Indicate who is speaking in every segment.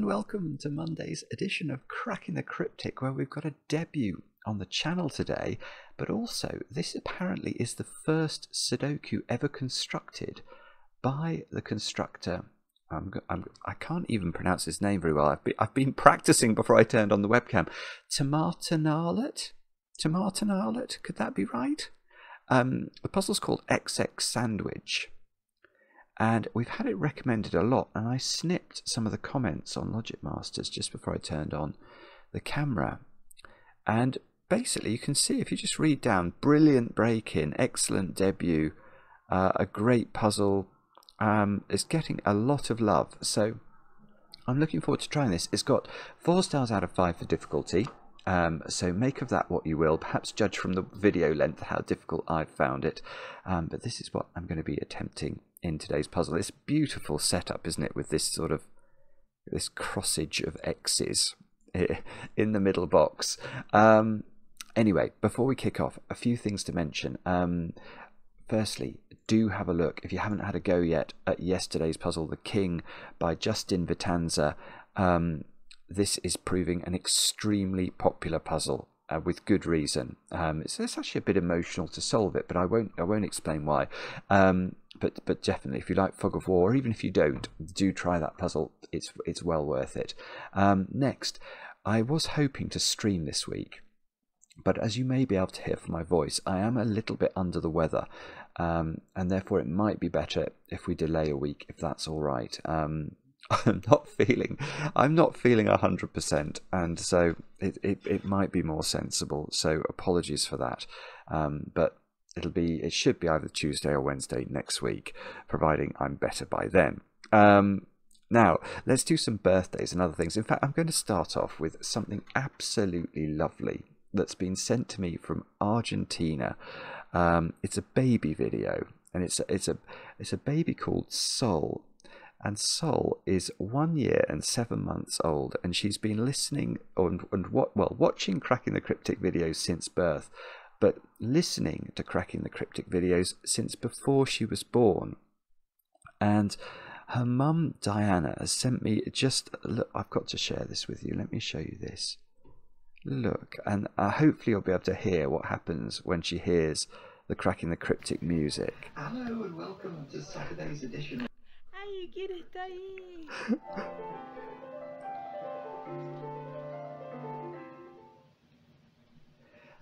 Speaker 1: And welcome to Monday's edition of Cracking the Cryptic, where we've got a debut on the channel today, but also this apparently is the first Sudoku ever constructed by the constructor. I'm, I'm, I can not even pronounce his name very well. I've been, I've been practicing before I turned on the webcam. Tomatinarlet? Tomatinarlet? Could that be right? Um, the puzzle's called XX Sandwich. And we've had it recommended a lot, and I snipped some of the comments on Logic Masters just before I turned on the camera. And basically, you can see if you just read down brilliant break in, excellent debut, uh, a great puzzle, um, it's getting a lot of love. So I'm looking forward to trying this. It's got four stars out of five for difficulty. Um, so make of that what you will. Perhaps judge from the video length how difficult I've found it. Um, but this is what I'm going to be attempting in today's puzzle. It's beautiful setup, isn't it, with this sort of this crossage of X's in the middle box. Um, anyway, before we kick off, a few things to mention. Um, firstly, do have a look if you haven't had a go yet at yesterday's puzzle, The King by Justin Vitanza. Um, this is proving an extremely popular puzzle uh, with good reason. Um, it's, it's, actually a bit emotional to solve it, but I won't I won't explain why. Um, but but definitely, if you like Fog of War, or even if you don't, do try that puzzle. It's it's well worth it. Um, next, I was hoping to stream this week, but as you may be able to hear from my voice, I am a little bit under the weather, um, and therefore it might be better if we delay a week, if that's all right. Um, I'm not feeling I'm not feeling hundred percent, and so it, it, it might be more sensible. So apologies for that, um, but it'll be it should be either Tuesday or Wednesday next week, providing I'm better by then. Um, now let's do some birthdays and other things. In fact, I'm going to start off with something absolutely lovely that's been sent to me from Argentina. Um, it's a baby video, and it's a, it's a it's a baby called Sol and Sol is one year and seven months old, and she's been listening and, and what well watching Cracking the Cryptic videos since birth, but listening to Cracking the Cryptic videos since before she was born. And her mum Diana has sent me just look. I've got to share this with you. Let me show you this. Look, and uh, hopefully you'll be able to hear what happens when she hears the Cracking the Cryptic music.
Speaker 2: Hello and welcome to Saturday's edition
Speaker 3: you get it, Daddy?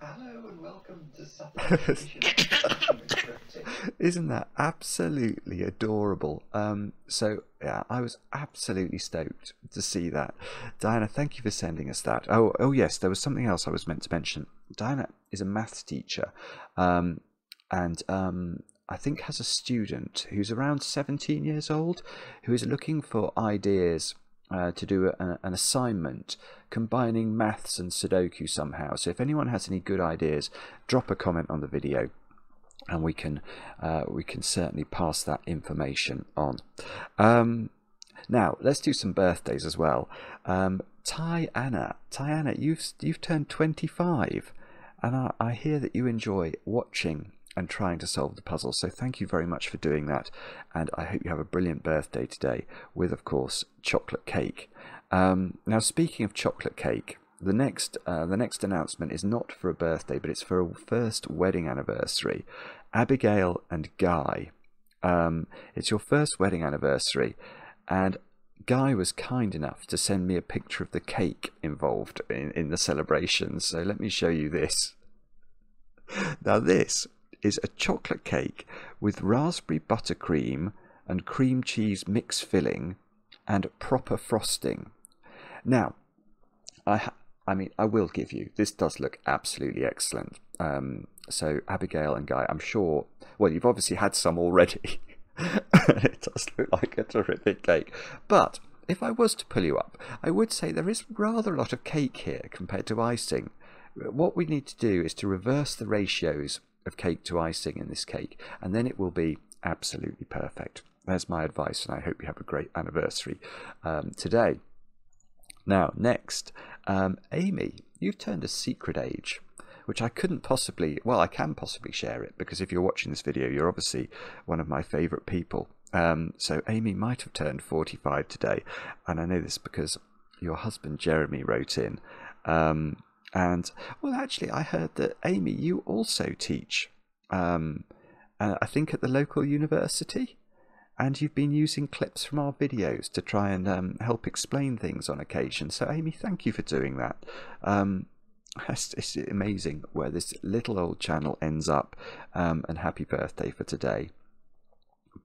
Speaker 2: Hello and welcome to
Speaker 1: Isn't that absolutely adorable? Um, so yeah, I was absolutely stoked to see that. Diana, thank you for sending us that. Oh, oh yes, there was something else I was meant to mention. Diana is a maths teacher, um, and um, I think has a student who's around 17 years old who is looking for ideas uh, to do a, an assignment combining maths and Sudoku somehow. So if anyone has any good ideas, drop a comment on the video and we can uh, we can certainly pass that information on. Um, now let's do some birthdays as well. Um, Ty Anna, Ty Anna, you've you've turned 25, and I, I hear that you enjoy watching and trying to solve the puzzle. So thank you very much for doing that, and I hope you have a brilliant birthday today with, of course, chocolate cake. Um, now, speaking of chocolate cake, the next uh, the next announcement is not for a birthday, but it's for a first wedding anniversary. Abigail and Guy. Um, it's your first wedding anniversary, and Guy was kind enough to send me a picture of the cake involved in, in the celebration. So let me show you this. Now, this is a chocolate cake with raspberry buttercream and cream cheese mix filling and proper frosting. Now, I ha- I mean, I will give you this does look absolutely excellent. Um, so Abigail and Guy, I'm sure. Well, you've obviously had some already. it does look like a terrific cake. But if I was to pull you up, I would say there is rather a lot of cake here compared to icing. What we need to do is to reverse the ratios of cake to icing in this cake, and then it will be absolutely perfect. There's my advice, and I hope you have a great anniversary um, today. Now, next, um, Amy, you've turned a secret age, which I couldn't possibly, well, I can possibly share it because if you're watching this video, you're obviously one of my favourite people Um, so Amy might have turned 45 today, and I know this because your husband Jeremy wrote in. Um, and well, actually, I heard that Amy, you also teach. Um, uh, I think at the local university, and you've been using clips from our videos to try and um, help explain things on occasion. So, Amy, thank you for doing that. Um, it's, it's, amazing where this little old channel ends up. Um, and happy birthday for today,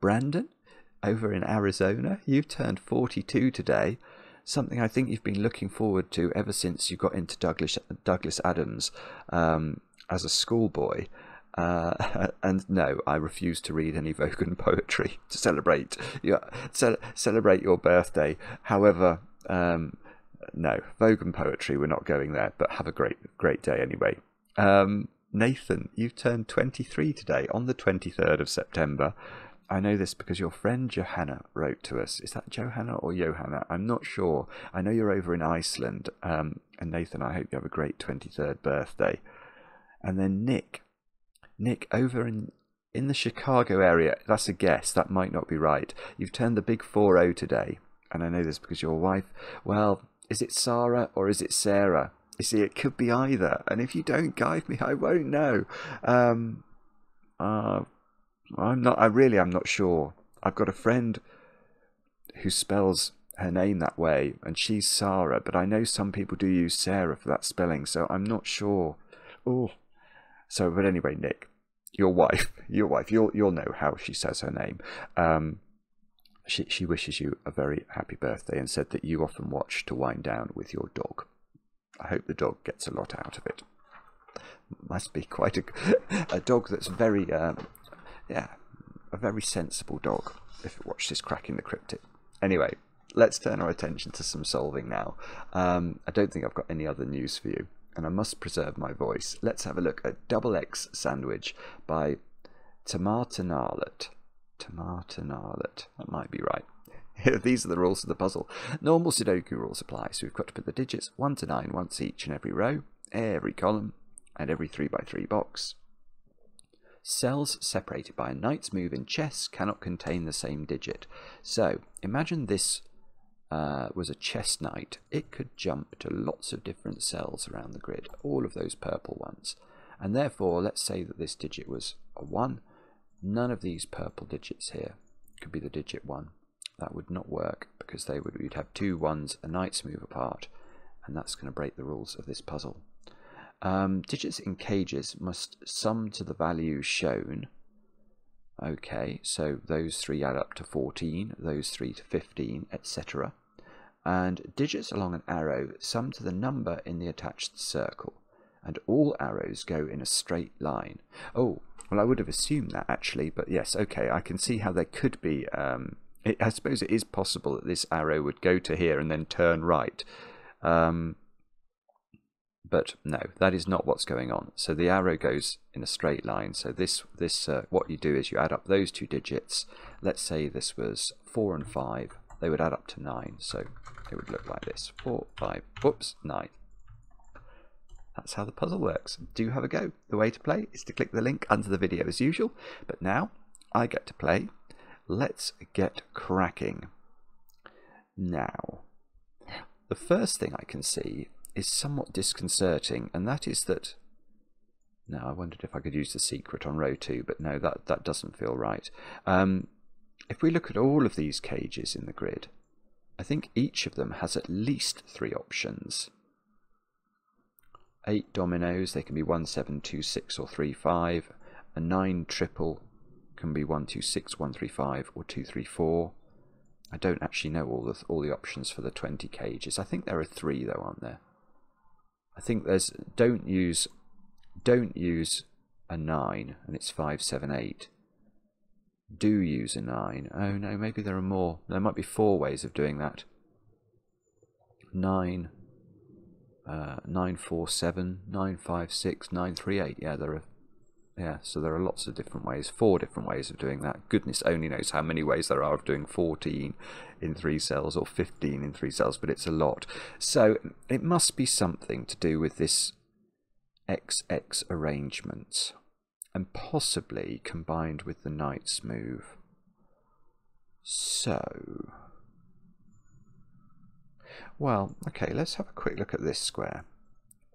Speaker 1: Brandon, over in Arizona. You've turned 42 today something I think you've been looking forward to ever since you got into Douglas Douglas Adams um, as a schoolboy. Uh, and no, I refuse to read any Vogon poetry to celebrate your ce- celebrate your birthday. However, um, no Vogon poetry. We're not going there. But have a great great day anyway. Um, Nathan, you've turned 23 today on the 23rd of September. I know this because your friend Johanna wrote to us. Is that Johanna or Johanna? I'm not sure. I know you're over in Iceland. Um, and Nathan, I hope you have a great 23rd birthday. And then Nick. Nick, over in, in the Chicago area. That's a guess. That might not be right. You've turned the big 4 0 today. And I know this because your wife. Well, is it Sarah or is it Sarah? You see, it could be either. And if you don't guide me, I won't know. Um, uh, I'm not. I really am not sure. I've got a friend who spells her name that way, and she's Sarah, but I know some people do use Sarah for that spelling, so I'm not sure. Oh, so but anyway, Nick, your wife, your wife, you'll you'll know how she says her name. Um, she she wishes you a very happy birthday and said that you often watch to wind down with your dog. I hope the dog gets a lot out of it. Must be quite a a dog that's very um, yeah, a very sensible dog if it watched this cracking the cryptic. Anyway, let's turn our attention to some solving now. Um, I don't think I've got any other news for you, and I must preserve my voice. Let's have a look at Double X Sandwich by. Tomato Narlet. That might be right. These are the rules of the puzzle. Normal Sudoku rules apply, so we've got to put the digits 1 to 9 once each in every row, every column, and every 3 by 3 box. Cells separated by a knight's move in chess cannot contain the same digit. So imagine this uh, was a chess knight. It could jump to lots of different cells around the grid, all of those purple ones. And therefore, let's say that this digit was a 1. None of these purple digits here could be the digit 1. That would not work because they would you'd have two ones a knight's move apart, and that's going to break the rules of this puzzle. Um, digits in cages must sum to the value shown. Okay, so those three add up to 14, those three to 15, etc. And digits along an arrow sum to the number in the attached circle. And all arrows go in a straight line. Oh, well, I would have assumed that actually, but yes, okay, I can see how there could be. Um, it, I suppose it is possible that this arrow would go to here and then turn right. Um, but no, that is not what's going on. So the arrow goes in a straight line. So this, this uh, what you do is you add up those two digits. Let's say this was 4 and 5. They would add up to 9. So it would look like this. 4, 5, whoops, 9. That's how the puzzle works. Do have a go. The way to play is to click the link under the video as usual. But now I get to play. Let's get cracking. Now, the first thing I can see is somewhat disconcerting, and that is that. Now, I wondered if I could use the secret on row two, but no, that, that doesn't feel right. Um, if we look at all of these cages in the grid, I think each of them has at least three options. Eight dominoes, they can be 1, 7, 2, 6, or 3, 5. A 9 triple can be 1, 2, 6, 1, 3, 5, or 2, 3, 4. I don't actually know all the, all the options for the 20 cages. I think there are three, though, aren't there? I think there's don't use don't use a nine and it's five seven eight. Do use a nine. Oh no, maybe there are more. There might be four ways of doing that. Nine, uh, nine four seven, nine five six, nine three eight. Yeah, there are yeah, so there are lots of different ways, four different ways of doing that. Goodness only knows how many ways there are of doing 14 in three cells or 15 in three cells, but it's a lot. So it must be something to do with this XX arrangement and possibly combined with the knight's move. So, well, okay, let's have a quick look at this square.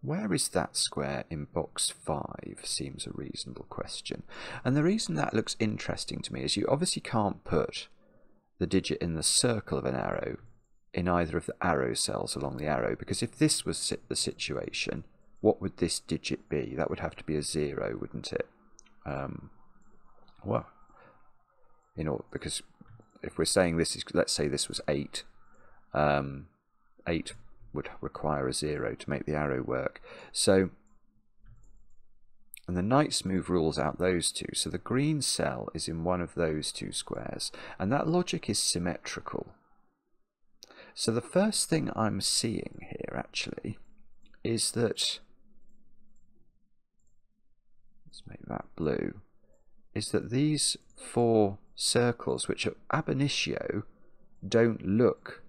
Speaker 1: Where is that square in box 5 seems a reasonable question. And the reason that looks interesting to me is you obviously can't put the digit in the circle of an arrow in either of the arrow cells along the arrow because if this was the situation, what would this digit be? That would have to be a 0, wouldn't it? Um, well, you know, because if we're saying this is, let's say this was 8, um, 8 would require a 0 to make the arrow work. So, and the knight's move rules out those two. So the green cell is in one of those two squares. And that logic is symmetrical. So the first thing I'm seeing here, actually, is that... Let's make that blue. Is that these four circles, which are ab initio, don't look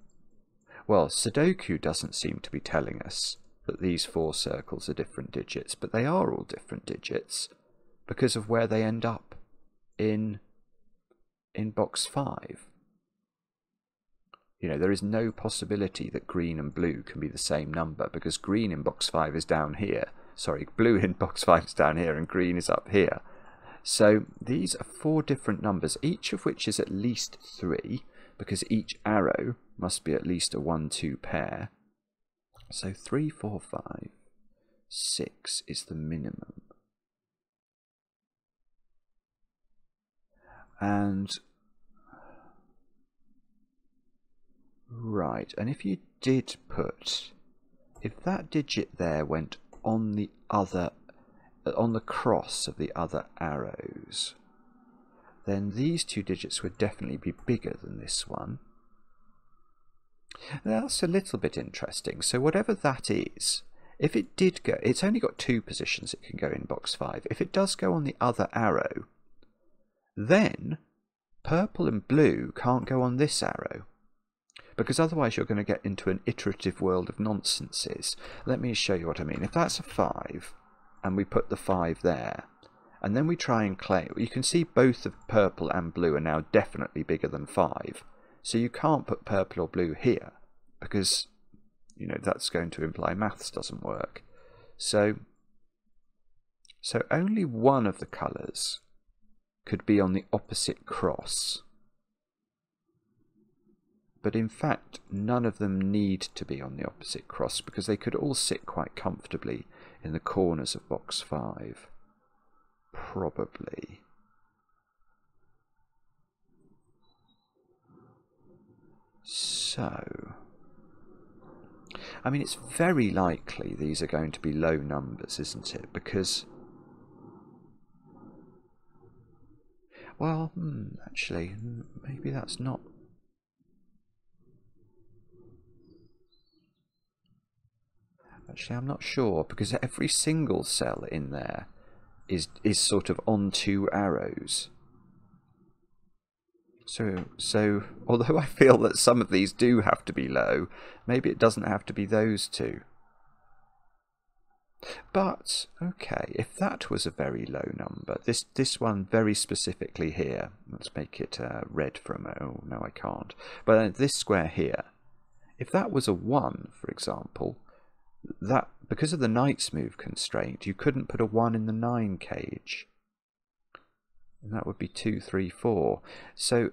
Speaker 1: well, Sudoku doesn't seem to be telling us that these four circles are different digits, but they are all different digits because of where they end up in in box 5. You know, there is no possibility that green and blue can be the same number because green in box 5 is down here. Sorry, blue in box 5 is down here and green is up here. So these are four different numbers, each of which is at least 3 because each arrow must be at least a 1-2 pair. So 3, 4, 5, 6 is the minimum. And right, and if you did put, if that digit there went on the other, on the cross of the other arrows, then these two digits would definitely be bigger than this one. That's a little bit interesting. So whatever that is, if it did go, it's only got two positions it can go in box 5. If it does go on the other arrow, then purple and blue can't go on this arrow. Because otherwise you're going to get into an iterative world of nonsenses. Let me show you what I mean. If that's a 5, and we put the 5 there, and then we try and claim, you can see both of purple and blue are now definitely bigger than 5. So you can't put purple or blue here because you know that's going to imply maths doesn't work. So so only one of the colours could be on the opposite cross. But in fact, none of them need to be on the opposite cross because they could all sit quite comfortably in the corners of box 5. Probably. So, I mean, it's very likely these are going to be low numbers, isn't it? Because, well, hmm, actually, maybe that's not. Actually, I'm not sure because every single cell in there is is sort of on two arrows. So, so although I feel that some of these do have to be low, maybe it doesn't have to be those two. But, okay, if that was a very low number, this, this one very specifically here, let's make it uh, red for a moment, oh, no I can't, but uh, this square here, if that was a 1, for example, that because of the knight's move constraint, you couldn't put a 1 in the 9 cage. And that would be 2, 3, 4. So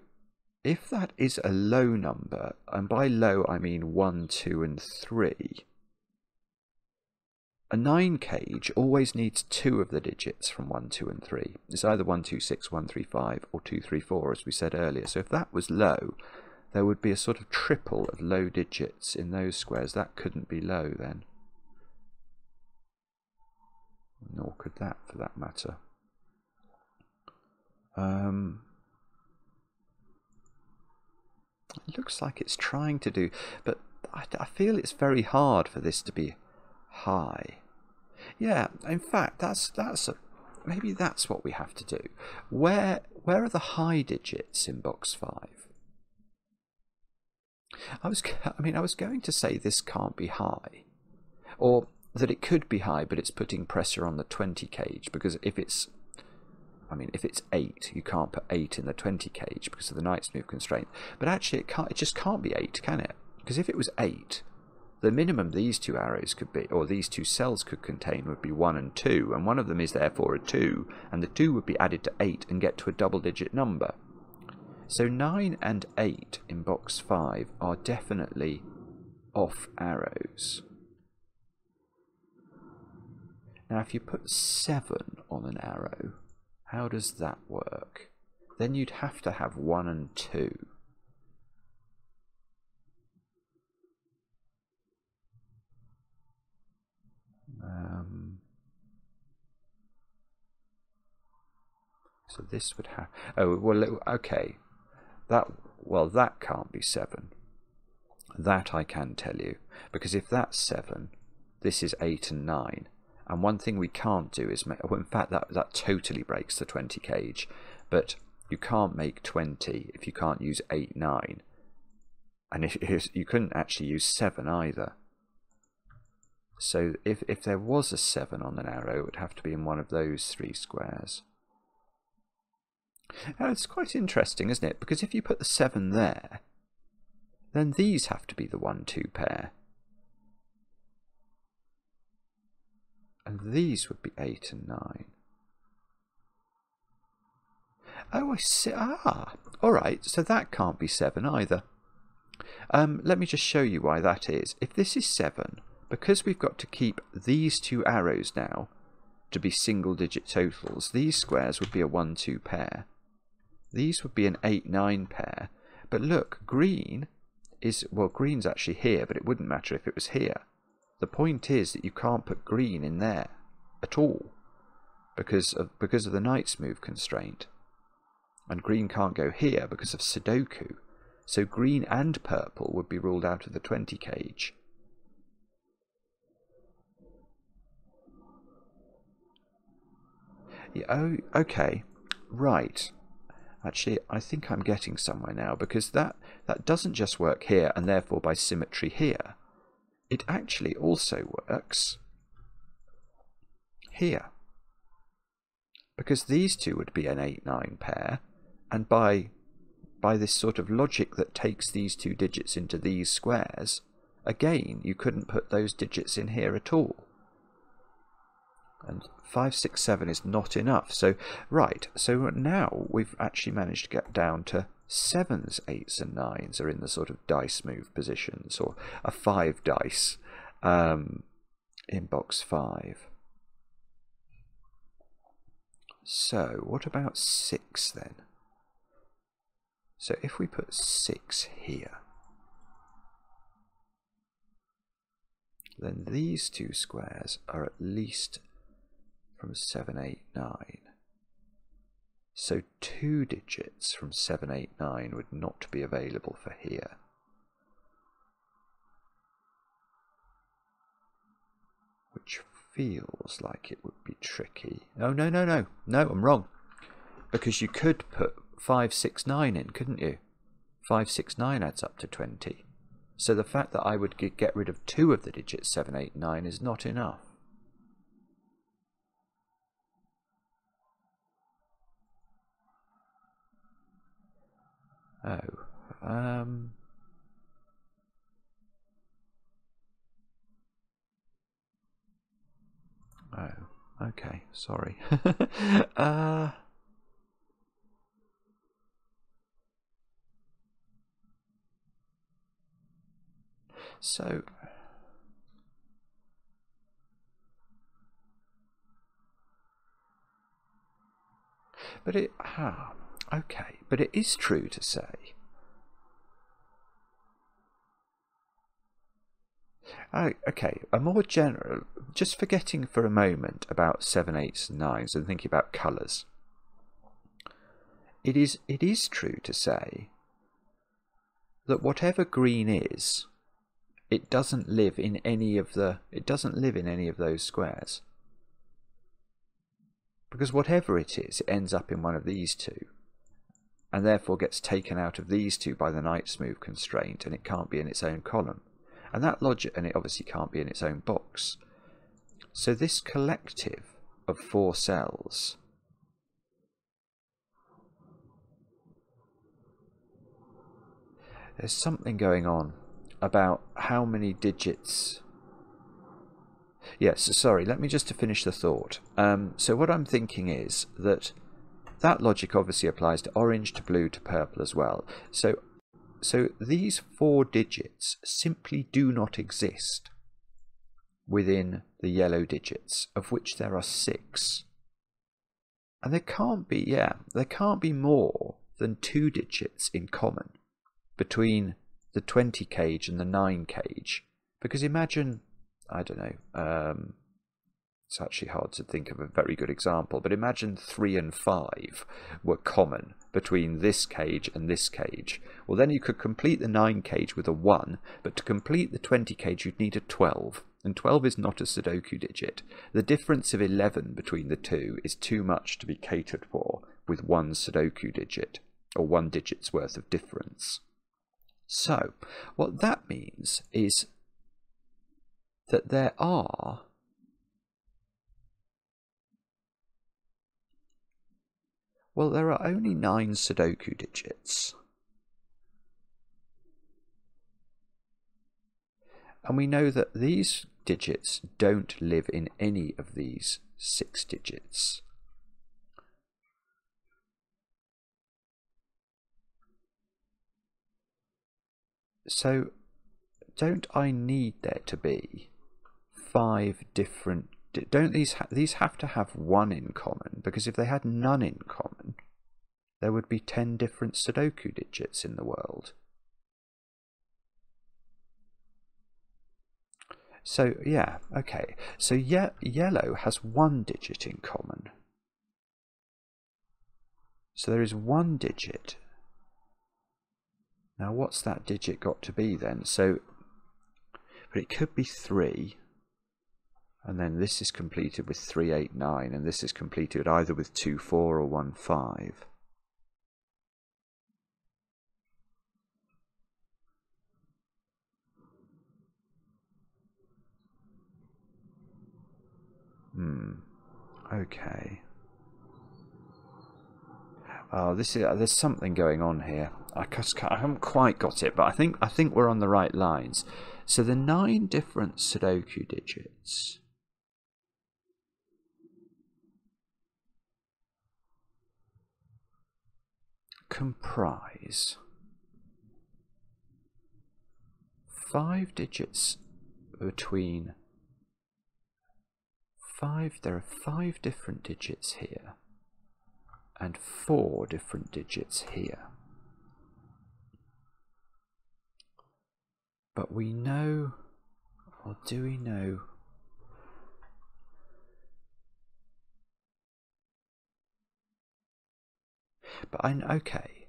Speaker 1: if that is a low number, and by low I mean 1, 2 and 3, a 9 cage always needs two of the digits from 1, 2 and 3. It's either 1, 2, 6, 1, 3, 5 or 2, 3, 4 as we said earlier. So if that was low, there would be a sort of triple of low digits in those squares. That couldn't be low then. Nor could that for that matter. Um, It looks like it's trying to do, but I, I feel it's very hard for this to be high. Yeah, in fact, that's that's a, maybe that's what we have to do. Where where are the high digits in box five? I was I mean I was going to say this can't be high, or that it could be high, but it's putting pressure on the 20 cage because if it's I mean, if it's 8, you can't put 8 in the 20 cage because of the Knight's Move constraint. But actually, it, can't, it just can't be 8, can it? Because if it was 8, the minimum these two arrows could be, or these two cells could contain, would be 1 and 2, and one of them is therefore a 2, and the 2 would be added to 8 and get to a double digit number. So 9 and 8 in box 5 are definitely off arrows. Now, if you put 7 on an arrow, how does that work? Then you'd have to have 1 and 2. Um, so this would have. Oh well, okay. That well, that can't be seven. That I can tell you because if that's seven, this is eight and nine. And one thing we can't do is make. Well, oh, in fact, that that totally breaks the twenty cage. But you can't make twenty if you can't use eight nine. And if, if you couldn't actually use seven either. So if, if there was a 7 on an arrow, it would have to be in one of those three squares. Now it's quite interesting, isn't it? Because if you put the 7 there, then these have to be the 1-2 pair. And these would be 8 and 9. Oh, I see. Ah, all right. So that can't be 7 either. Um, let me just show you why that is. If this is 7, because we've got to keep these two arrows now to be single digit totals, these squares would be a 1 2 pair. These would be an 8 9 pair. But look, green is, well, green's actually here, but it wouldn't matter if it was here. The point is that you can't put green in there at all because of, because of the knight's move constraint. And green can't go here because of Sudoku. So green and purple would be ruled out of the 20 cage. Yeah, oh, okay. Right. Actually, I think I'm getting somewhere now because that, that doesn't just work here and therefore by symmetry here. It actually also works here. Because these two would be an 8-9 pair and by by this sort of logic that takes these two digits into these squares, again, you couldn't put those digits in here at all and 567 is not enough. So, right, so now we've actually managed to get down to 7s, 8s and 9s are in the sort of dice move positions, or a 5 dice um, in box 5. So, what about 6 then? So if we put 6 here, then these two squares are at least from 789. So two digits from 789 would not be available for here. Which feels like it would be tricky. Oh, no, no, no. No, I'm wrong. Because you could put 569 in, couldn't you? 569 adds up to 20. So the fact that I would get rid of two of the digits 789 is not enough. Oh, um... Oh, okay, sorry. uh... So... But it... Ah, Okay, but it is true to say. Oh, okay, a more general, just forgetting for a moment about 7, 8s and 9s and thinking about colours. It is, it is true to say that whatever green is, it doesn't live in any of the, it doesn't live in any of those squares. Because whatever it is, it ends up in one of these two and therefore gets taken out of these two by the knight's move constraint, and it can't be in its own column. And that logic, and it obviously can't be in its own box. So this collective of four cells there's something going on about how many digits yes sorry let me just to finish the thought um, so what I'm thinking is that that logic obviously applies to orange, to blue, to purple as well. So, so these four digits simply do not exist within the yellow digits, of which there are six. And there can't be, yeah, there can't be more than two digits in common between the 20 cage and the 9 cage. Because imagine, I don't know, um, it's actually hard to think of a very good example, but imagine 3 and 5 were common between this cage and this cage. Well, then you could complete the 9 cage with a 1, but to complete the 20 cage you'd need a 12 and 12 is not a Sudoku digit. The difference of 11 between the two is too much to be catered for with one Sudoku digit, or one digit's worth of difference. So, what that means is that there are well, there are only nine Sudoku digits. And we know that these digits don't live in any of these six digits. So don't I need there to be five different don't these ha these have to have one in common because if they had none in common there would be 10 different Sudoku digits in the world. So yeah, okay. So ye yellow has one digit in common. So there is one digit. Now what's that digit got to be then? So, but it could be 3. And then this is completed with 389 and this is completed either with 24 or 15. Hmm. Okay. Oh, this is uh, there's something going on here. I, just I haven't quite got it, but I think I think we're on the right lines. So the nine different Sudoku digits. Comprise five digits between five, there are five different digits here and four different digits here. But we know, or do we know, but I'm okay.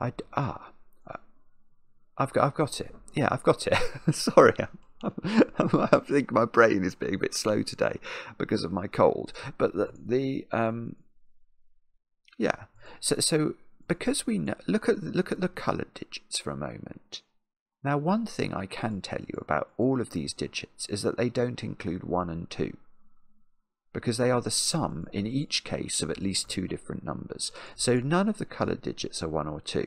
Speaker 1: I ah, uh, I've got I've got it. Yeah, I've got it. Sorry, I think my brain is being a bit slow today because of my cold. But the, the um, yeah. So so because we know, look at look at the coloured digits for a moment. Now, one thing I can tell you about all of these digits is that they don't include one and two because they are the sum in each case of at least two different numbers. So none of the coloured digits are 1 or 2.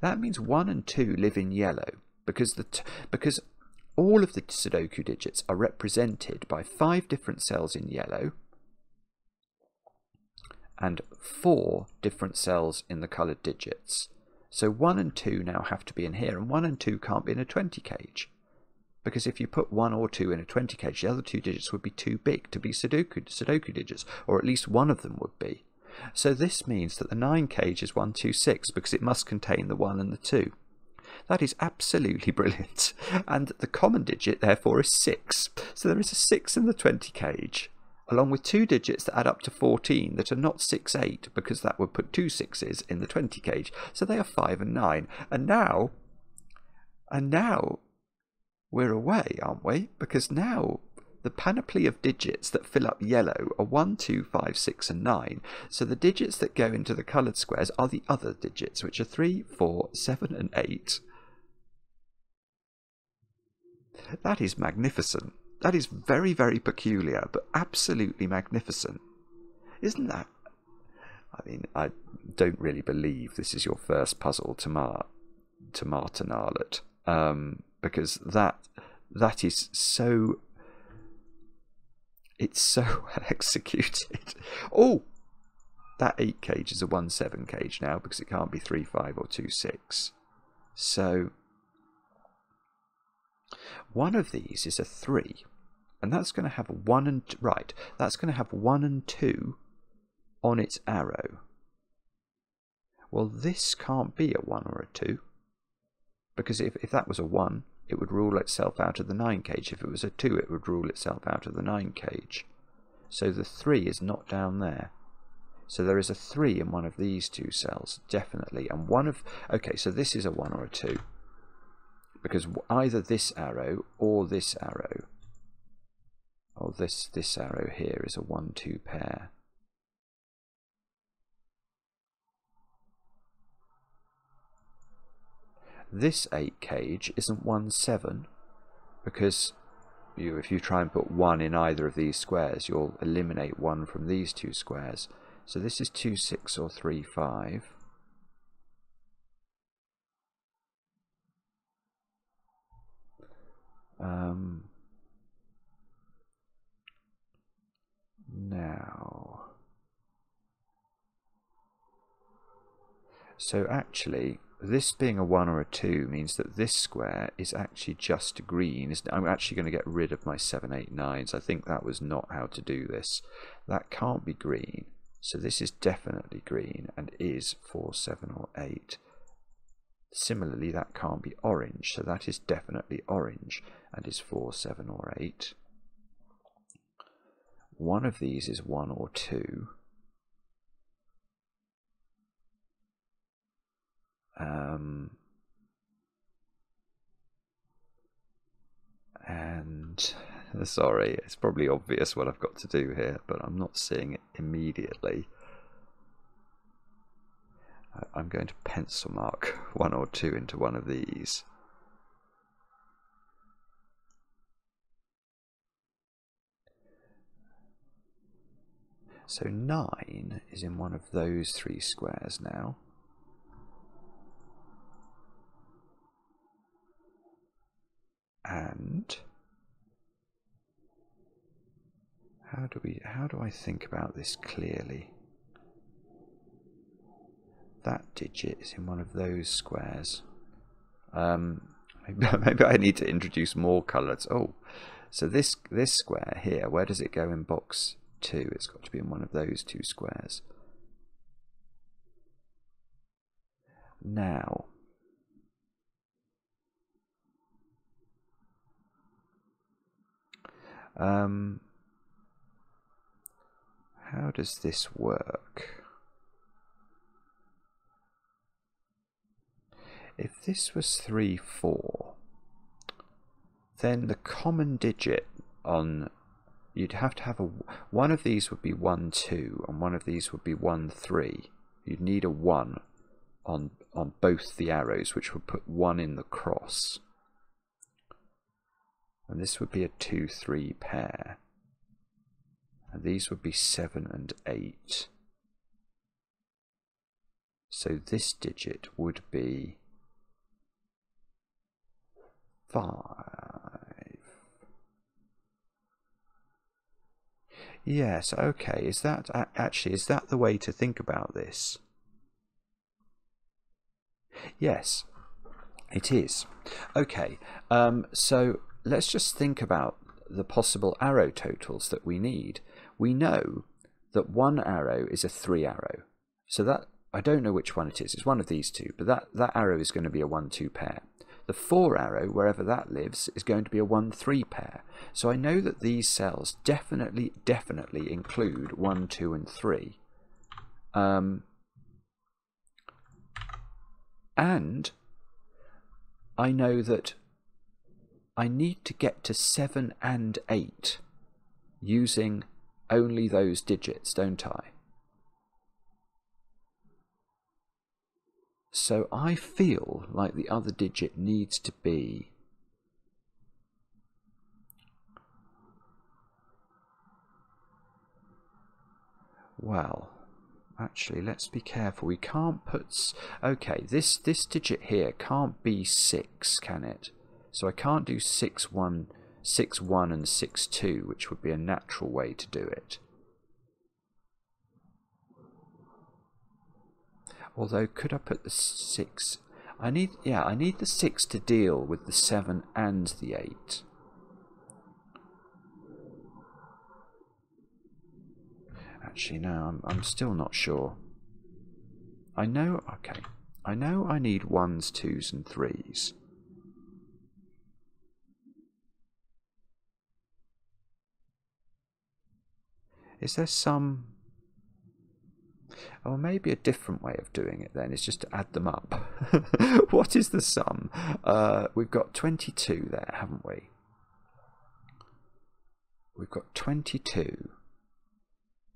Speaker 1: That means 1 and 2 live in yellow because the because all of the Sudoku digits are represented by five different cells in yellow and four different cells in the coloured digits. So 1 and 2 now have to be in here, and 1 and 2 can't be in a 20 cage. Because if you put 1 or 2 in a 20 cage, the other two digits would be too big to be Sudoku, Sudoku digits, or at least one of them would be. So this means that the 9 cage is 126 because it must contain the 1 and the 2. That is absolutely brilliant. And the common digit, therefore, is 6. So there is a 6 in the 20 cage, along with two digits that add up to 14 that are not 6, 8, because that would put two sixes in the 20 cage. So they are 5 and 9. And now, and now we're away, aren't we? Because now the panoply of digits that fill up yellow are 1, 2, 5, 6, and 9. So the digits that go into the coloured squares are the other digits, which are 3, 4, 7, and 8. That is magnificent. That is very, very peculiar, but absolutely magnificent. Isn't that? I mean, I don't really believe this is your first puzzle to Mar to Martin Arlott, um, because that that is so it's so well executed. Oh, that 8 cage is a 1 7 cage now because it can't be 3 5 or 2 6. So, one of these is a 3, and that's going to have 1 and. Right, that's going to have 1 and 2 on its arrow. Well, this can't be a 1 or a 2 because if, if that was a 1, it would rule itself out of the 9 cage. If it was a 2, it would rule itself out of the 9 cage. So the 3 is not down there. So there is a 3 in one of these two cells, definitely. And one of... Okay, so this is a 1 or a 2. Because either this arrow or this arrow, or this, this arrow here is a 1-2 pair. This 8 cage isn't 1 7 because you, if you try and put 1 in either of these squares, you'll eliminate 1 from these two squares. So this is 2 6 or 3 5. Um, now, so actually, this being a 1 or a 2 means that this square is actually just green. I'm actually going to get rid of my 7, 8, 9s. I think that was not how to do this. That can't be green. So this is definitely green and is 4, 7 or 8. Similarly, that can't be orange. So that is definitely orange and is 4, 7 or 8. One of these is 1 or 2. Um, and sorry, it's probably obvious what I've got to do here, but I'm not seeing it immediately. I'm going to pencil mark one or two into one of these. So 9 is in one of those three squares now. And how do we how do I think about this clearly? That digit is in one of those squares. Um, maybe, maybe I need to introduce more colours. Oh so this this square here where does it go in box 2 it's got to be in one of those two squares. Now Um, how does this work? If this was 3, 4, then the common digit on you'd have to have a one of these would be 1 2 and one of these would be 1 3 you'd need a 1 on on both the arrows which would put 1 in the cross and this would be a 2 3 pair. And these would be 7 and 8. So this digit would be 5. Yes, okay. Is that actually is that the way to think about this? Yes, it is. Okay. Um, so let's just think about the possible arrow totals that we need. We know that one arrow is a three arrow. So that I don't know which one it is. It's one of these two, but that, that arrow is going to be a 1-2 pair. The 4 arrow, wherever that lives, is going to be a 1-3 pair. So I know that these cells definitely, definitely include 1, 2, and 3. Um, and I know that I need to get to 7 and 8 using only those digits, don't I? So I feel like the other digit needs to be well, Actually, let's be careful. We can't put... Okay, this, this digit here can't be 6, can it? So I can't do 6, 1, 6, 1 and 6, 2, which would be a natural way to do it. Although, could I put the 6... I need, yeah, I need the 6 to deal with the 7 and the 8. Actually, no, I'm, I'm still not sure. I know, okay, I know I need ones, twos, and threes. Is there some... Oh, maybe a different way of doing it then is just to add them up. what is the sum? Uh, we've got 22 there, haven't we? We've got 22.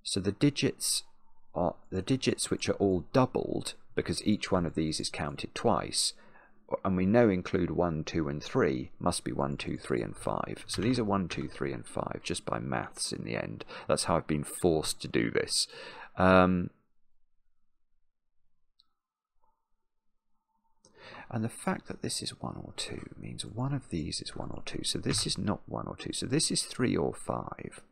Speaker 1: So the digits are the digits which are all doubled because each one of these is counted twice and we know include 1, 2 and 3 must be 1, 2, 3 and 5. So these are 1, 2, 3 and 5 just by maths in the end. That's how I've been forced to do this. Um, and the fact that this is 1 or 2 means one of these is 1 or 2. So this is not 1 or 2. So this is 3 or 5.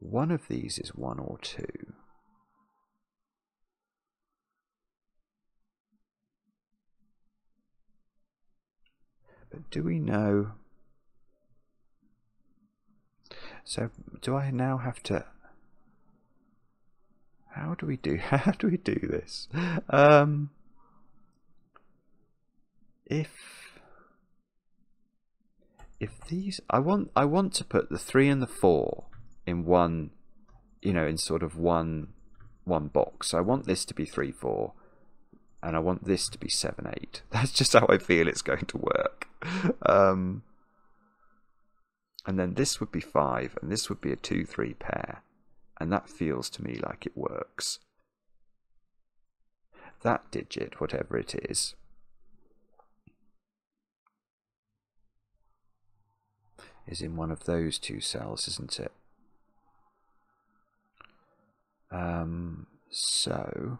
Speaker 1: One of these is 1 or 2. Do we know... So do I now have to... How do we do... How do we do this? Um, if... If these... I want, I want to put the 3 and the 4 in one, you know, in sort of one one box. I want this to be 3, 4 and I want this to be 7, 8. That's just how I feel it's going to work. Um, and then this would be 5, and this would be a 2, 3 pair. And that feels to me like it works. That digit, whatever it is, is in one of those two cells, isn't it? Um, so...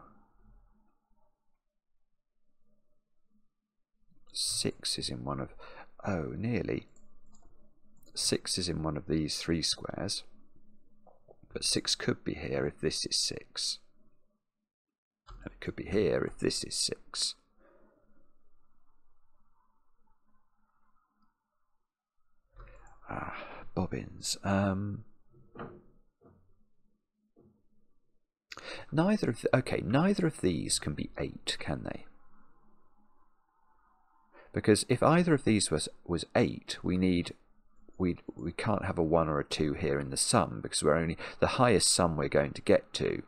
Speaker 1: 6 is in one of... Oh, nearly. 6 is in one of these three squares. But 6 could be here if this is 6. And it could be here if this is 6. Ah, bobbins. Um, neither of the, okay, neither of these can be 8, can they? Because if either of these was was eight, we need we we can't have a one or a two here in the sum because we're only the highest sum we're going to get to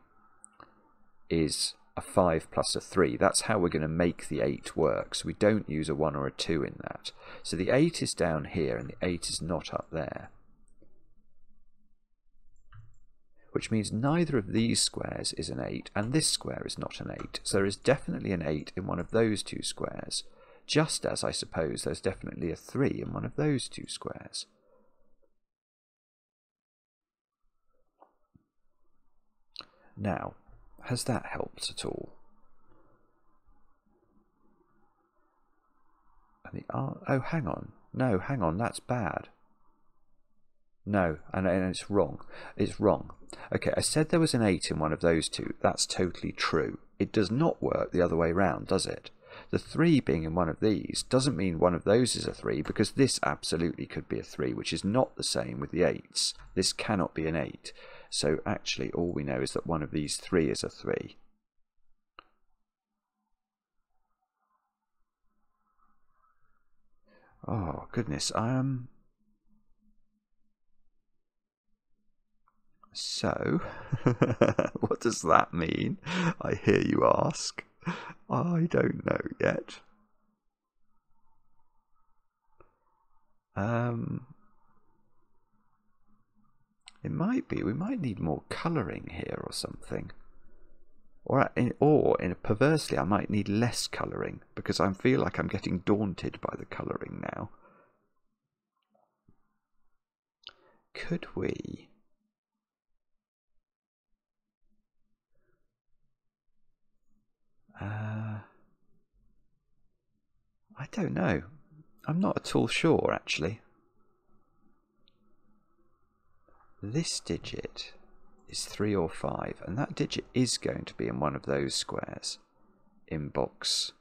Speaker 1: is a 5 plus a 3. That's how we're going to make the 8 work. So we don't use a 1 or a 2 in that. So the 8 is down here and the 8 is not up there. Which means neither of these squares is an 8 and this square is not an 8. So there is definitely an 8 in one of those two squares just as I suppose there's definitely a 3 in one of those two squares. Now, has that helped at all? And the, oh, oh, hang on. No, hang on, that's bad. No, and, and it's wrong. It's wrong. Okay, I said there was an 8 in one of those two. That's totally true. It does not work the other way round, does it? The 3 being in one of these doesn't mean one of those is a 3 because this absolutely could be a 3 which is not the same with the 8s. This cannot be an 8. So actually all we know is that one of these 3 is a 3. Oh goodness, I um So, what does that mean? I hear you ask. I don't know yet. Um, it might be. We might need more colouring here or something. Or, in, or in, a perversely, I might need less colouring because I feel like I'm getting daunted by the colouring now. Could we Uh, I don't know. I'm not at all sure, actually. This digit is 3 or 5, and that digit is going to be in one of those squares in box.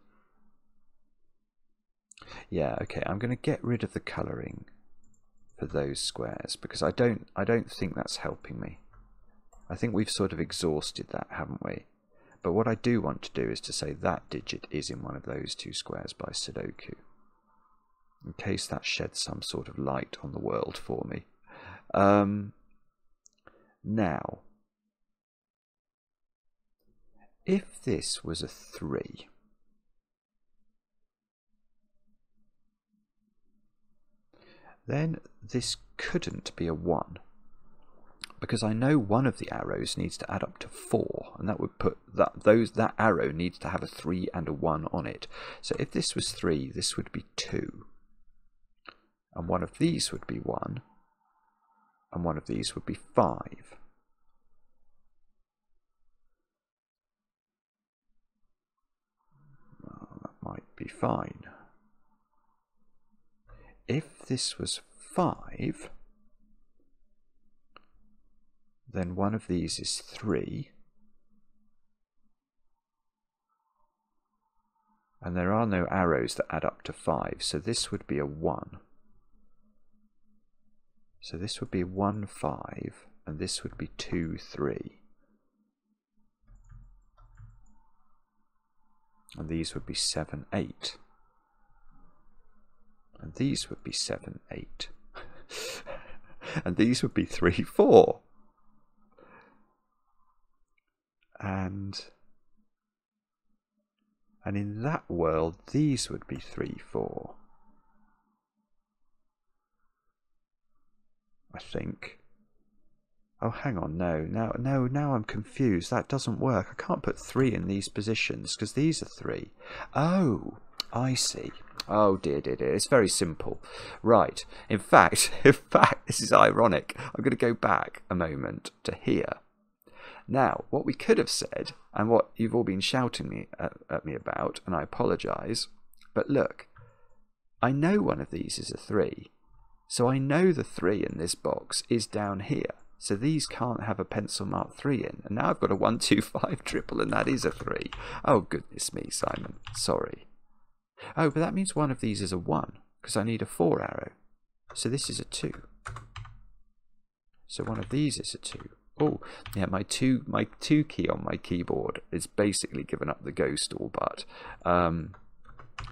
Speaker 1: Yeah, okay, I'm going to get rid of the colouring for those squares because I don't I don't think that's helping me. I think we've sort of exhausted that, haven't we? But what I do want to do is to say that digit is in one of those two squares by Sudoku. In case that sheds some sort of light on the world for me. Um, now, if this was a 3, then this couldn't be a 1 because I know one of the arrows needs to add up to 4 and that would put that those that arrow needs to have a 3 and a 1 on it. So if this was 3 this would be 2 and one of these would be 1 and one of these would be 5. Well, that might be fine. If this was 5, then one of these is 3. And there are no arrows that add up to 5, so this would be a 1. So this would be 1, 5, and this would be 2, 3. And these would be 7, 8 and these would be 7, 8. and these would be 3, 4. And and in that world these would be 3, 4. I think. Oh, hang on, no, now, no, now I'm confused. That doesn't work. I can't put 3 in these positions because these are 3. Oh, I see. Oh dear, dear, dear. It's very simple. Right. In fact, in fact, this is ironic. I'm going to go back a moment to here. Now, what we could have said, and what you've all been shouting me at, at me about, and I apologise, but look, I know one of these is a 3, so I know the 3 in this box is down here. So these can't have a pencil mark 3 in. And now I've got a 1, 2, 5 triple, and that is a 3. Oh, goodness me, Simon. Sorry. Oh, but that means one of these is a 1, because I need a 4 arrow. So this is a 2. So one of these is a 2. Oh, yeah, my 2 my two key on my keyboard is basically given up the ghost all but. Um,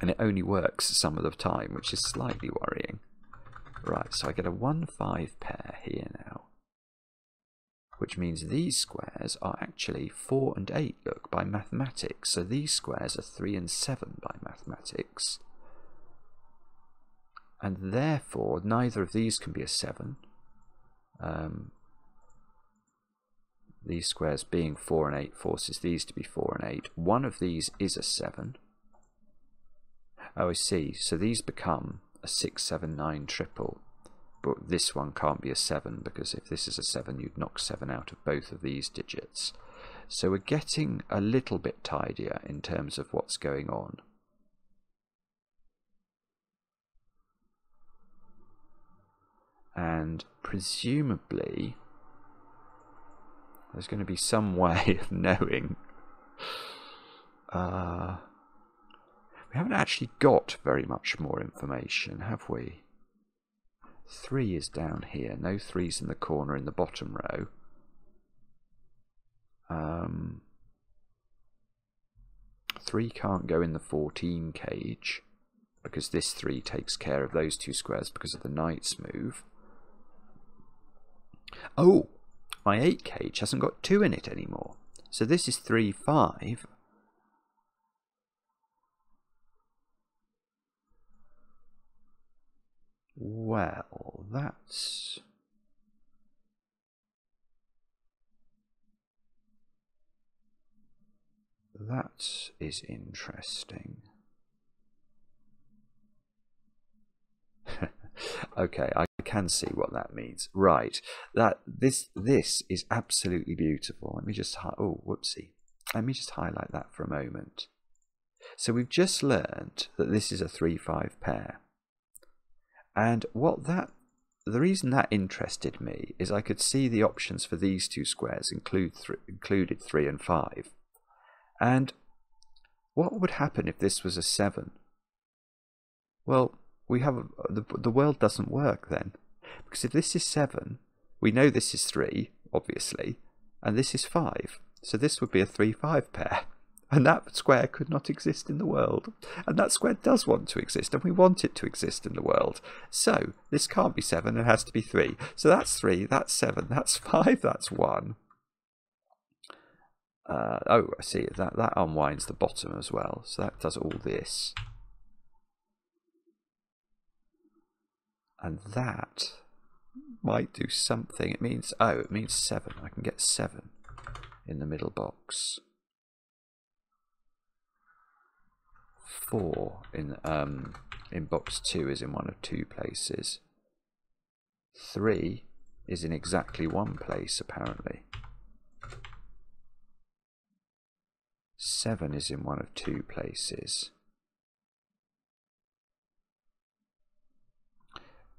Speaker 1: and it only works some of the time, which is slightly worrying. Right, so I get a 1-5 pair here now. Which means these squares are actually 4 and 8, look, by mathematics. So these squares are 3 and 7 by mathematics. And therefore, neither of these can be a 7. Um, these squares being 4 and 8 forces these to be 4 and 8. One of these is a 7. Oh, I see. So these become a 6, 7, 9 triple. But this one can't be a 7 because if this is a 7 you'd knock 7 out of both of these digits. So we're getting a little bit tidier in terms of what's going on. And presumably there's going to be some way of knowing. Uh, we haven't actually got very much more information, have we? Three is down here. No threes in the corner in the bottom row. Um, three can't go in the 14 cage because this three takes care of those two squares because of the knight's move. Oh, my 8 cage hasn't got 2 in it anymore. So this is 3, 5. Well, that's... That is interesting. okay, I can see what that means. Right, that this this is absolutely beautiful. Let me just oh whoopsie. Let me just highlight that for a moment. So we've just learned that this is a 3-5 pair. And what that the reason that interested me is I could see the options for these two squares include th included 3 and 5. And what would happen if this was a 7? Well, we have the, the world doesn't work then. Because if this is 7, we know this is 3, obviously, and this is 5. So this would be a 3-5 pair. And that square could not exist in the world. And that square does want to exist, and we want it to exist in the world. So this can't be 7, it has to be 3. So that's 3, that's 7, that's 5, that's 1. Uh, oh, I see. That, that unwinds the bottom as well. So that does all this. And that might do something. It means, oh, it means 7. I can get 7 in the middle box. four in um in box two is in one of two places. Three is in exactly one place apparently. Seven is in one of two places.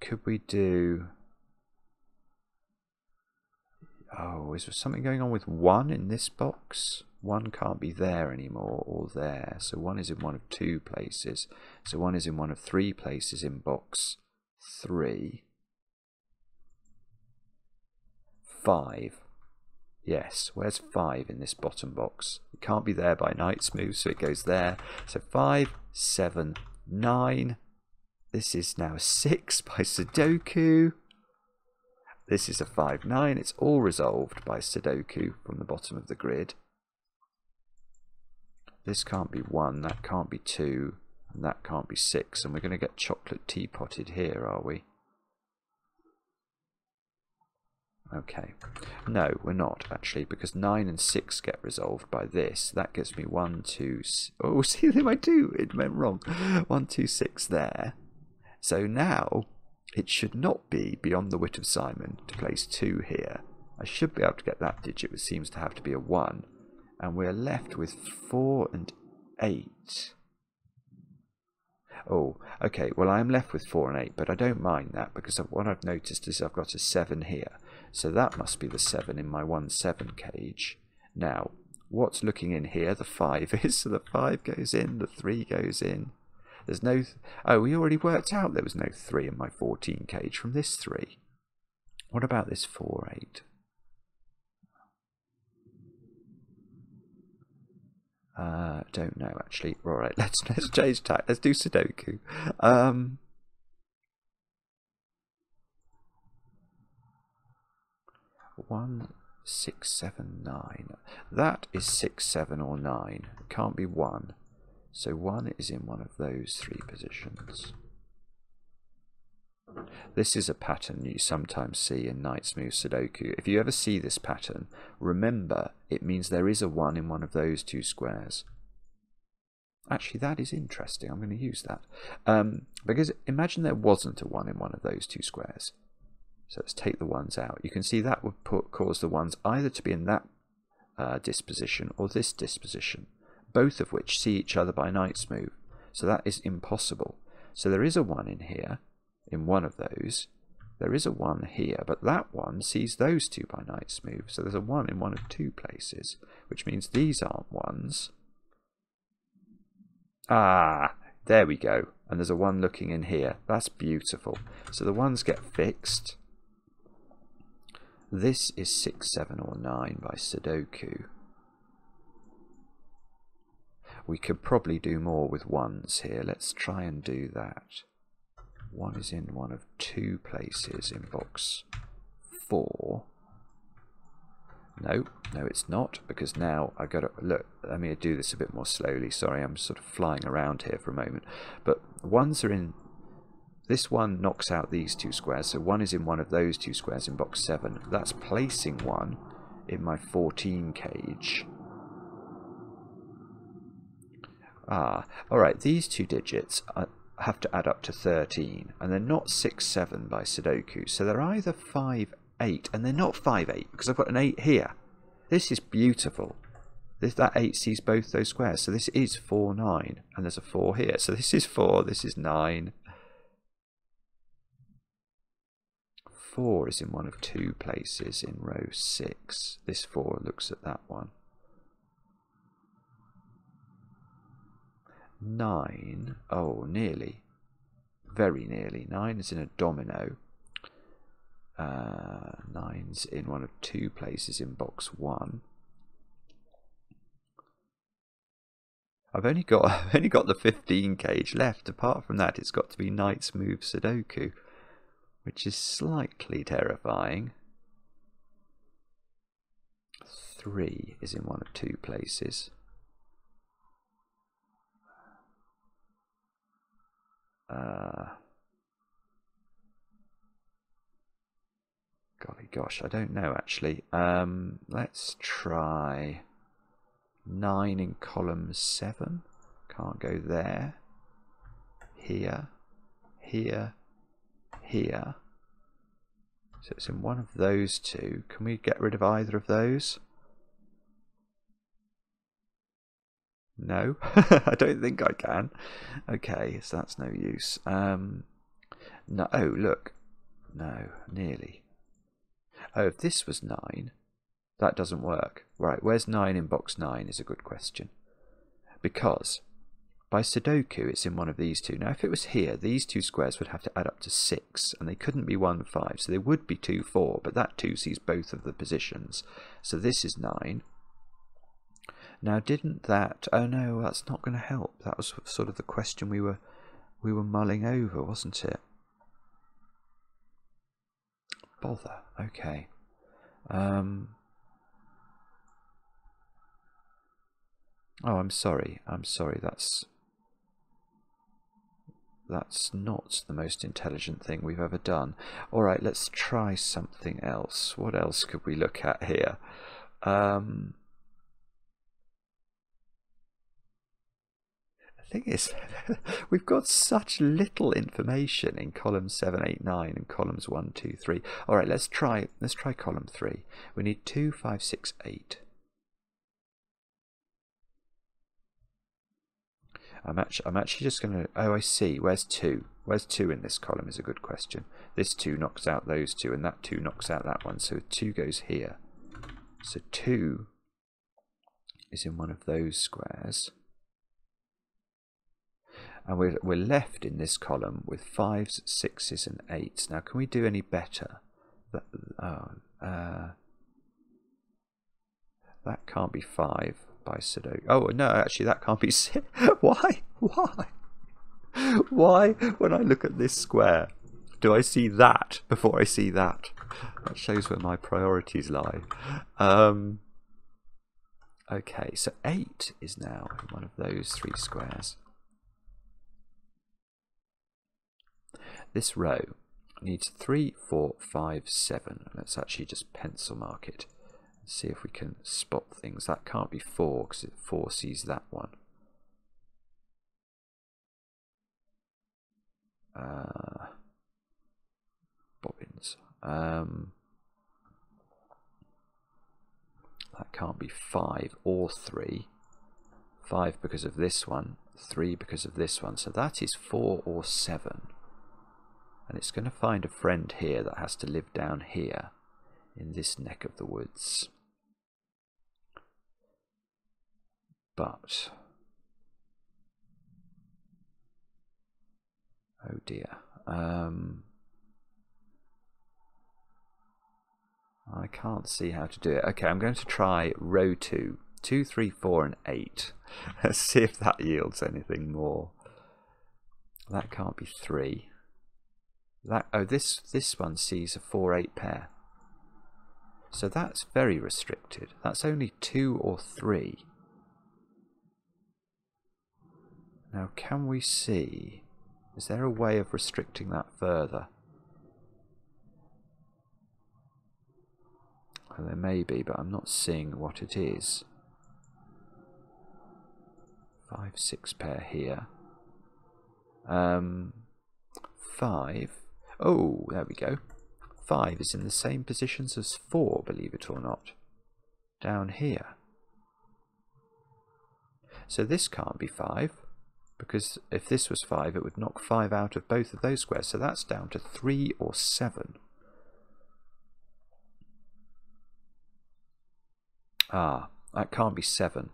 Speaker 1: Could we do... Oh, is there something going on with one in this box? one can't be there anymore or there. So one is in one of two places. So one is in one of three places in box three. Five. Yes, where's five in this bottom box? It can't be there by Knight's Move, so it goes there. So five, seven, nine. This is now a six by Sudoku. This is a 5-9. It's all resolved by Sudoku from the bottom of the grid. This can't be 1, that can't be 2, and that can't be 6. And we're going to get chocolate teapotted here, are we? Okay. No, we're not, actually, because 9 and 6 get resolved by this. That gives me 1, 2... Oh, see, might do. It went wrong. 1, 2, 6 there. So now, it should not be beyond the wit of Simon to place 2 here. I should be able to get that digit, which seems to have to be a 1 and we're left with 4 and 8. Oh, okay, well I'm left with 4 and 8, but I don't mind that because what I've noticed is I've got a 7 here. So that must be the 7 in my 1-7 cage. Now, what's looking in here? The 5 is, so the 5 goes in, the 3 goes in. There's no... Th oh, we already worked out there was no 3 in my 14 cage from this 3. What about this 4-8? Uh, don't know actually. All right, let's let's change tack. Let's do Sudoku. Um, one six seven nine. That is six seven or nine. Can't be one. So one is in one of those three positions. This is a pattern you sometimes see in Knight's Move Sudoku. If you ever see this pattern, remember it means there is a 1 in one of those two squares. Actually, that is interesting. I'm going to use that. Um, because imagine there wasn't a 1 in one of those two squares. So let's take the ones out. You can see that would put, cause the ones either to be in that uh, disposition or this disposition, both of which see each other by Knight's Move. So that is impossible. So there is a 1 in here, in one of those. There is a 1 here, but that one sees those two by Knight's Move. So there's a 1 in one of two places, which means these aren't 1s. Ah, there we go. And there's a 1 looking in here. That's beautiful. So the 1s get fixed. This is 6, 7 or 9 by Sudoku. We could probably do more with 1s here. Let's try and do that. One is in one of two places in box four. No, no it's not, because now i got to, look, let me do this a bit more slowly, sorry, I'm sort of flying around here for a moment. But ones are in, this one knocks out these two squares, so one is in one of those two squares in box 7. That's placing one in my 14 cage. Ah, alright, these two digits are have to add up to 13, and they're not 6, 7 by Sudoku, so they're either 5, 8, and they're not 5, 8, because I've got an 8 here. This is beautiful. This, that 8 sees both those squares. So this is 4, 9. And there's a 4 here. So this is 4, this is 9. 4 is in one of two places in row 6. This 4 looks at that one. 9, oh, nearly. Very nearly. 9 is in a domino. Uh, 9's in one of two places in box 1. I've only got I've only got the 15 cage left. Apart from that, it's got to be Knight's Move Sudoku, which is slightly terrifying. Three is in one of two places. Uh, golly gosh, I don't know actually. Um, let's try. 9 in column 7. Can't go there. Here. Here. Here. So it's in one of those two. Can we get rid of either of those? No, I don't think I can. Okay, so that's no use. Um, no, oh, look. No, nearly. Oh, if this was 9, that doesn't work. Right, where's 9 in box 9 is a good question. Because by Sudoku it's in one of these two. Now if it was here, these two squares would have to add up to 6, and they couldn't be 1, 5, so they would be 2, 4, but that 2 sees both of the positions. So this is 9. Now didn't that... Oh no, that's not going to help. That was sort of the question we were we were mulling over, wasn't it? Bother. Okay. Um, Oh, I'm sorry. I'm sorry. That's that's not the most intelligent thing we've ever done. All right, let's try something else. What else could we look at here? Um, thing is, we've got such little information in columns 7, 8, 9 and columns 1, 2, 3. All right, let's try, let's try column 3. We need 2, 5, 6, 8. I'm actually, I'm actually just going to... Oh, I see. Where's 2? Where's 2 in this column is a good question. This 2 knocks out those two, and that 2 knocks out that one. So 2 goes here. So 2 is in one of those squares. And we're, we're left in this column with 5s, 6s and 8s. Now, can we do any better? That, oh, uh, that can't be 5 by Sudoku. Oh no, actually that can't be. six. Why? Why? Why? When I look at this square, do I see that before I see that? That shows where my priorities lie. Um, okay, so eight is now in one of those three squares. This row needs three, four, five, seven. Let's actually just pencil mark it see if we can spot things. That can't be 4 because 4 sees that one. Uh, bobbins. Um, that can't be 5 or 3. 5 because of this one, 3 because of this one. So that is 4 or 7. And it's going to find a friend here that has to live down here in this neck of the woods. But oh dear. Um, I can't see how to do it. Okay, I'm going to try row 2. 2, 3, 4 and 8. Let's see if that yields anything more. That can't be 3. That oh this this one sees a 4 8 pair. So that's very restricted. That's only 2 or 3. Now, can we see? Is there a way of restricting that further? Well, there may be, but I'm not seeing what it is. Five, six pair here. Um, five. Oh, there we go. Five is in the same positions as four, believe it or not. Down here. So this can't be 5, because if this was 5, it would knock 5 out of both of those squares. So that's down to 3 or 7. Ah, that can't be 7.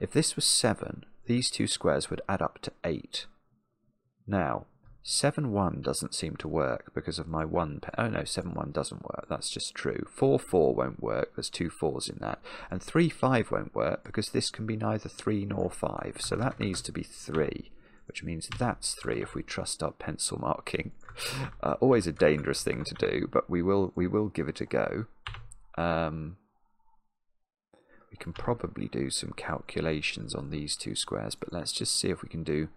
Speaker 1: If this was 7, these two squares would add up to 8. Now, 7 1 doesn't seem to work because of my 1 pair. Oh no, 7 1 doesn't work. That's just true. 4 4 won't work. There's two 4s in that. And 3 5 won't work because this can be neither 3 nor 5. So that needs to be 3, which means that's 3 if we trust our pencil marking. Uh, always a dangerous thing to do, but we will we will give it a go. Um, we can probably do some calculations on these two squares, but let's just see if we can do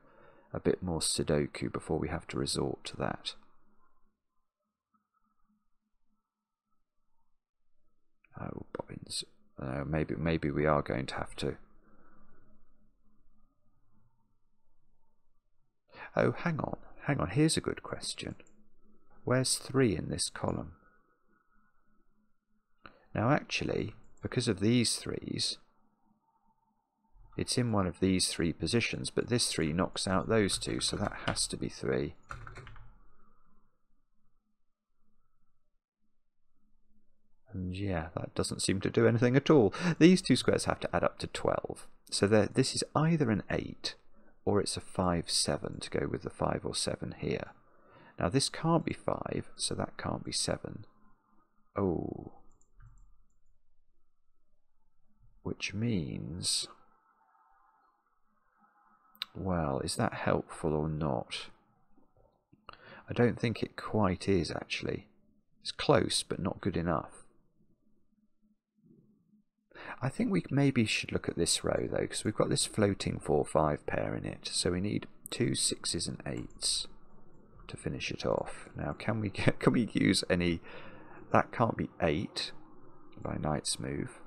Speaker 1: a bit more Sudoku before we have to resort to that. Oh, bobbins. Uh, maybe, maybe we are going to have to. Oh, hang on. Hang on. Here's a good question. Where's 3 in this column? Now, actually, because of these threes, it's in one of these three positions, but this 3 knocks out those two, so that has to be 3. And yeah, that doesn't seem to do anything at all. These two squares have to add up to 12. So this is either an 8 or it's a 5, 7 to go with the 5 or 7 here. Now this can't be 5, so that can't be 7. Oh, which means, well, is that helpful or not? I don't think it quite is actually. It's close, but not good enough. I think we maybe should look at this row though, because we've got this floating 4-5 pair in it, so we need two sixes and eights to finish it off. Now, can we get, can we use any? That can't be eight by knight's move.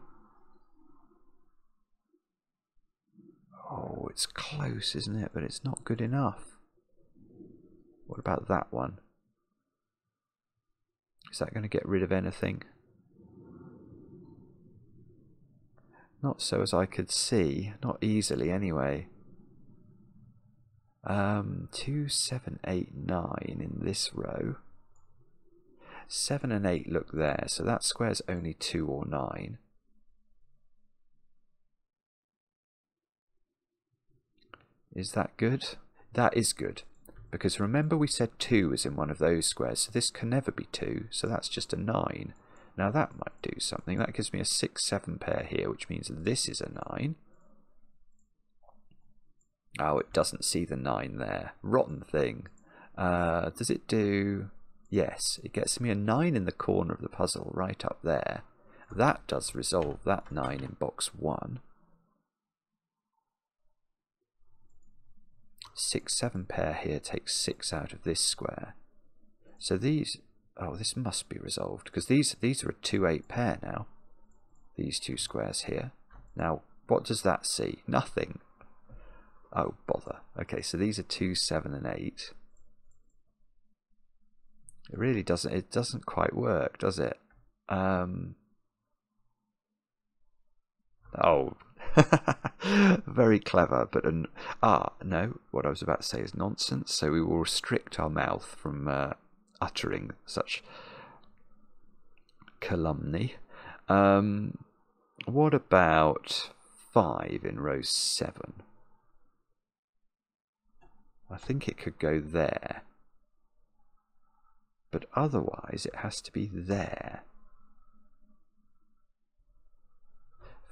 Speaker 1: Oh, it's close, isn't it? But it's not good enough. What about that one? Is that going to get rid of anything? Not so as I could see. Not easily, anyway. Um, 2, 7, 8, 9 in this row. 7 and 8 look there, so that square's only 2 or 9. Is that good? That is good. Because remember we said 2 is in one of those squares, so this can never be 2, so that's just a 9. Now that might do something. That gives me a 6-7 pair here, which means this is a 9. Oh, it doesn't see the 9 there. Rotten thing. Uh, does it do... Yes, it gets me a 9 in the corner of the puzzle, right up there. That does resolve that 9 in box 1. Six, seven pair here takes six out of this square. So these, oh, this must be resolved because these these are a two eight pair now. These two squares here. Now, what does that see? Nothing. Oh, bother. Okay, so these are two, seven, and eight. It really doesn't. It doesn't quite work, does it? Um. Oh, Very clever, but an ah no. What I was about to say is nonsense. So we will restrict our mouth from uh, uttering such calumny. Um, what about five in row seven? I think it could go there. But otherwise, it has to be there.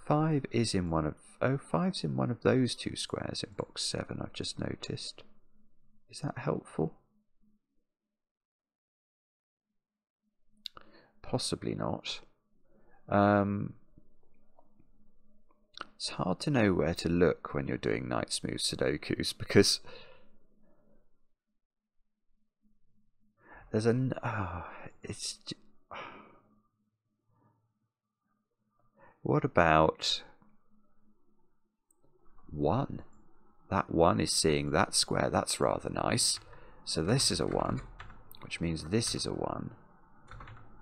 Speaker 1: 5 is in one of... Oh, 5's in one of those two squares in box 7, I've just noticed. Is that helpful? Possibly not. Um, it's hard to know where to look when you're doing Knight's Move Sudokus because there's a oh, it's What about 1? That 1 is seeing that square. That's rather nice. So this is a 1, which means this is a 1.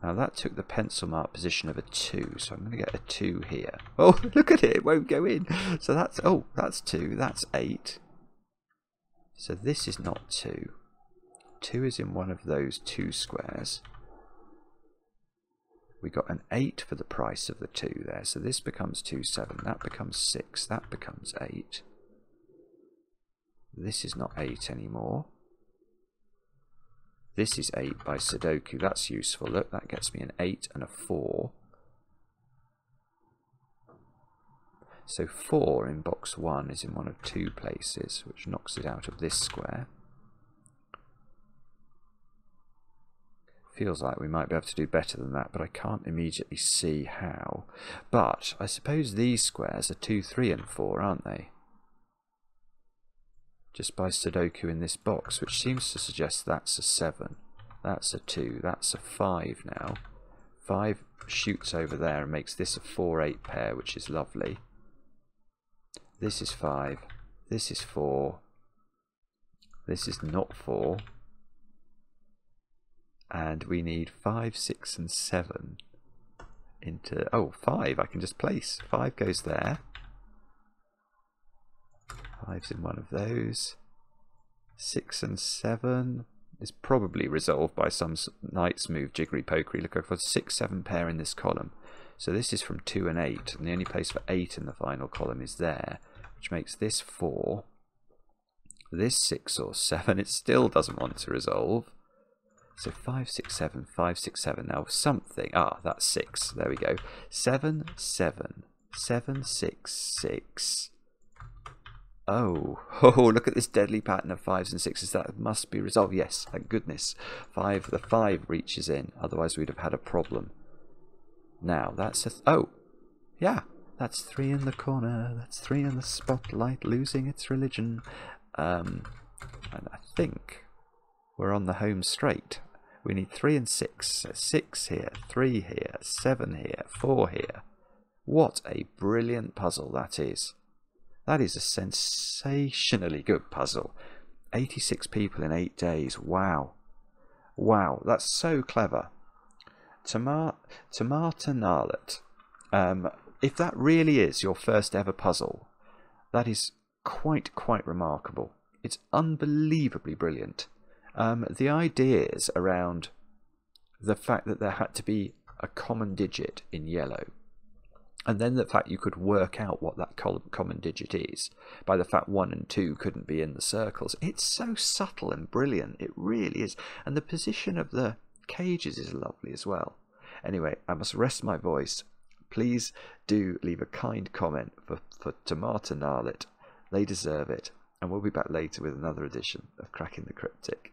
Speaker 1: Now that took the pencil mark position of a 2, so I'm going to get a 2 here. Oh, look at it, it won't go in. So that's, oh, that's 2, that's 8. So this is not 2. 2 is in one of those two squares. We got an 8 for the price of the 2 there, so this becomes 2, 7. That becomes 6, that becomes 8. This is not 8 anymore. This is 8 by Sudoku. That's useful. Look, that gets me an 8 and a 4. So 4 in box 1 is in one of two places, which knocks it out of this square. Feels like we might be able to do better than that, but I can't immediately see how. But I suppose these squares are 2, 3 and 4, aren't they? just by Sudoku in this box, which seems to suggest that's a 7. That's a 2. That's a 5 now. 5 shoots over there and makes this a 4-8 pair, which is lovely. This is 5. This is 4. This is not 4. And we need 5, 6 and 7 into... oh five. I can just place. 5 goes there. Five's in one of those. Six and seven is probably resolved by some knight's move, jiggery pokery. Look, I've got six, seven pair in this column. So this is from two and eight, and the only place for eight in the final column is there, which makes this four. This six or seven, it still doesn't want to resolve. So five, six, seven, five, six, seven. Now something. Ah, that's six. There we go. Seven, seven, seven, six, six. Oh, oh, look at this deadly pattern of fives and sixes. That must be resolved. Yes, thank goodness. Five, the five reaches in. Otherwise, we'd have had a problem. Now, that's a... oh, yeah, that's three in the corner. That's three in the spotlight, losing its religion. Um, and I think we're on the home straight. We need three and six. Six here, three here, seven here, four here. What a brilliant puzzle that is. That is a sensationally good puzzle. 86 people in 8 days. Wow. Wow, that's so clever. Tamar Tomatenalat. Um, if that really is your first ever puzzle, that is quite, quite remarkable. It's unbelievably brilliant. Um, the ideas around the fact that there had to be a common digit in yellow and then the fact you could work out what that common digit is by the fact 1 and 2 couldn't be in the circles. It's so subtle and brilliant, it really is. And the position of the cages is lovely as well. Anyway, I must rest my voice. Please do leave a kind comment for, for Tomatenalat. They deserve it. And we'll be back later with another edition of Cracking the Cryptic.